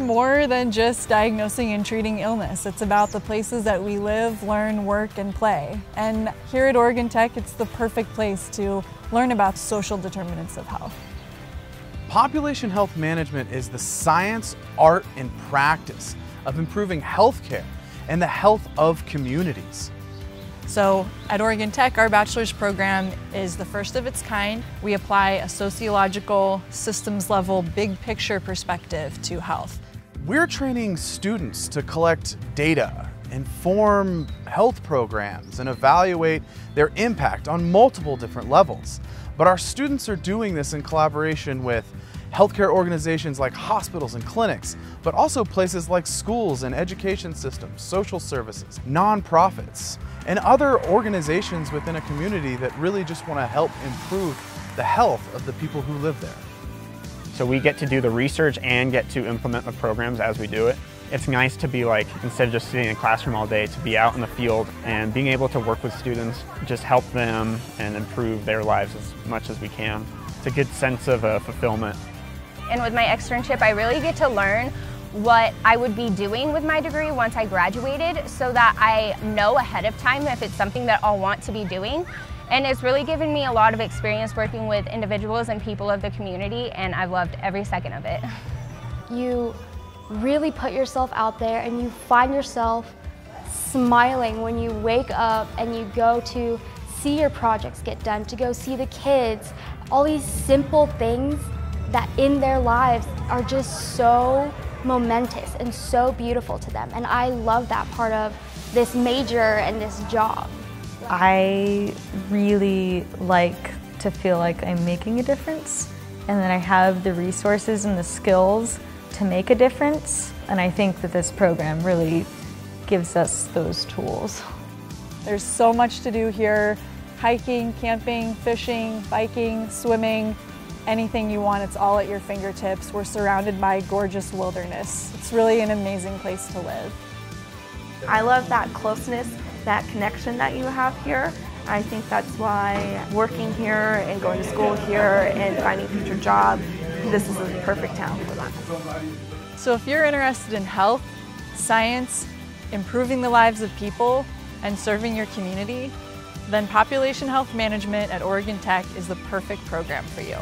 more than just diagnosing and treating illness. It's about the places that we live, learn, work, and play. And here at Oregon Tech, it's the perfect place to learn about social determinants of health. Population health management is the science, art, and practice of improving healthcare and the health of communities. So at Oregon Tech, our bachelor's program is the first of its kind. We apply a sociological, systems level, big picture perspective to health. We're training students to collect data, inform health programs, and evaluate their impact on multiple different levels. But our students are doing this in collaboration with healthcare organizations like hospitals and clinics, but also places like schools and education systems, social services, nonprofits, and other organizations within a community that really just want to help improve the health of the people who live there. So we get to do the research and get to implement the programs as we do it. It's nice to be like, instead of just sitting in a classroom all day, to be out in the field and being able to work with students, just help them and improve their lives as much as we can. It's a good sense of uh, fulfillment. And with my externship, I really get to learn what I would be doing with my degree once I graduated so that I know ahead of time if it's something that I'll want to be doing. And it's really given me a lot of experience working with individuals and people of the community and I've loved every second of it. You really put yourself out there and you find yourself smiling when you wake up and you go to see your projects get done, to go see the kids, all these simple things that in their lives are just so momentous and so beautiful to them. And I love that part of this major and this job. I really like to feel like I'm making a difference and that I have the resources and the skills to make a difference. And I think that this program really gives us those tools. There's so much to do here. Hiking, camping, fishing, biking, swimming, anything you want, it's all at your fingertips. We're surrounded by gorgeous wilderness. It's really an amazing place to live. I love that closeness, that connection that you have here. I think that's why working here and going to school here and finding a future job, this is a perfect town for that. So if you're interested in health, science, improving the lives of people, and serving your community, then Population Health Management at Oregon Tech is the perfect program for you.